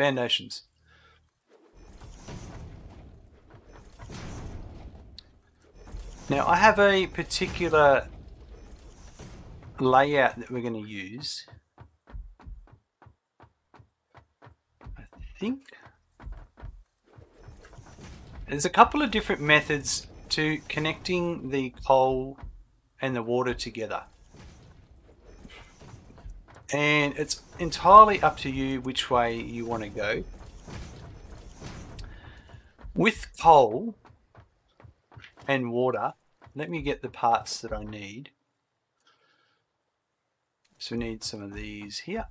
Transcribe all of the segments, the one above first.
foundations. Now I have a particular layout that we're going to use. I think there's a couple of different methods to connecting the coal and the water together. And it's entirely up to you which way you want to go. With coal and water, let me get the parts that I need. So we need some of these here.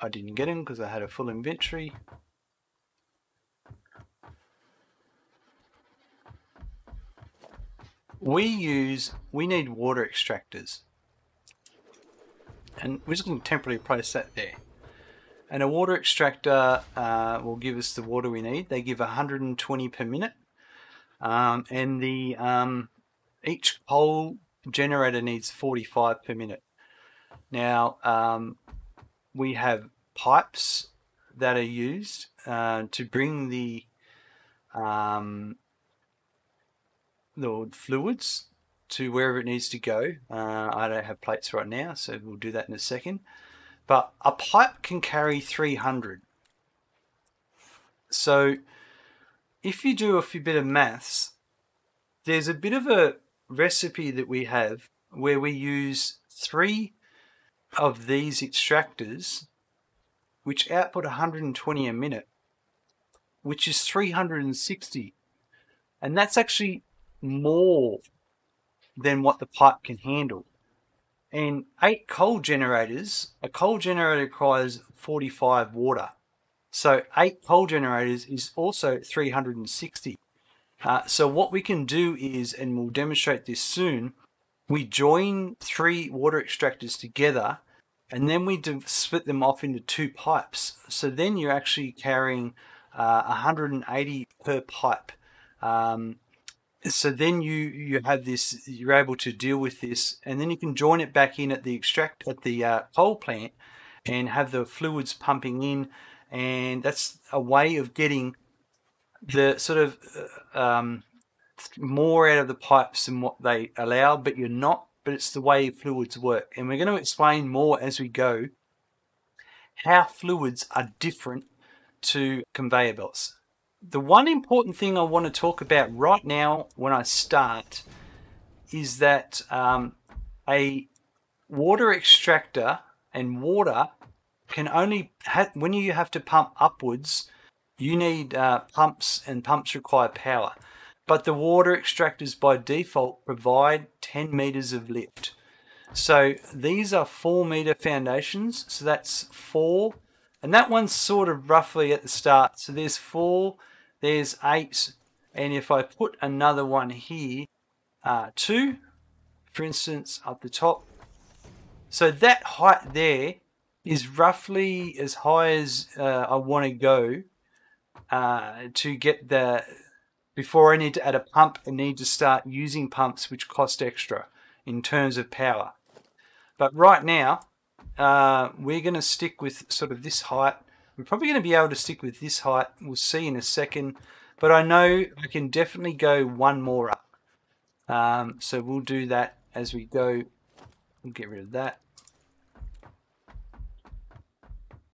I didn't get them because I had a full inventory. We use, we need water extractors. And we're just going to temporarily place that there. And a water extractor uh, will give us the water we need. They give 120 per minute. Um, and the um, each coal generator needs 45 per minute. Now, um, we have pipes that are used uh, to bring the um, the fluids to wherever it needs to go. Uh, I don't have plates right now, so we'll do that in a second. But a pipe can carry 300. So if you do a few bit of maths, there's a bit of a recipe that we have where we use three of these extractors which output 120 a minute which is 360 and that's actually more than what the pipe can handle and eight coal generators a coal generator requires 45 water so eight coal generators is also 360 uh, so what we can do is, and we'll demonstrate this soon, we join three water extractors together and then we split them off into two pipes. So then you're actually carrying uh, 180 per pipe. Um, so then you you have this you're able to deal with this and then you can join it back in at the extract at the uh, coal plant and have the fluids pumping in and that's a way of getting the sort of uh, um, more out of the pipes than what they allow, but you're not. But it's the way fluids work, and we're going to explain more as we go how fluids are different to conveyor belts. The one important thing I want to talk about right now when I start is that um, a water extractor and water can only when you have to pump upwards you need uh, pumps and pumps require power. But the water extractors by default provide 10 meters of lift. So these are four meter foundations. So that's four. And that one's sort of roughly at the start. So there's four, there's eight. And if I put another one here, uh, two, for instance, up the top. So that height there is roughly as high as uh, I want to go uh, to get the before I need to add a pump, I need to start using pumps which cost extra in terms of power. But right now, uh, we're going to stick with sort of this height. We're probably going to be able to stick with this height. We'll see in a second. But I know I can definitely go one more up. Um, so we'll do that as we go. We'll get rid of that.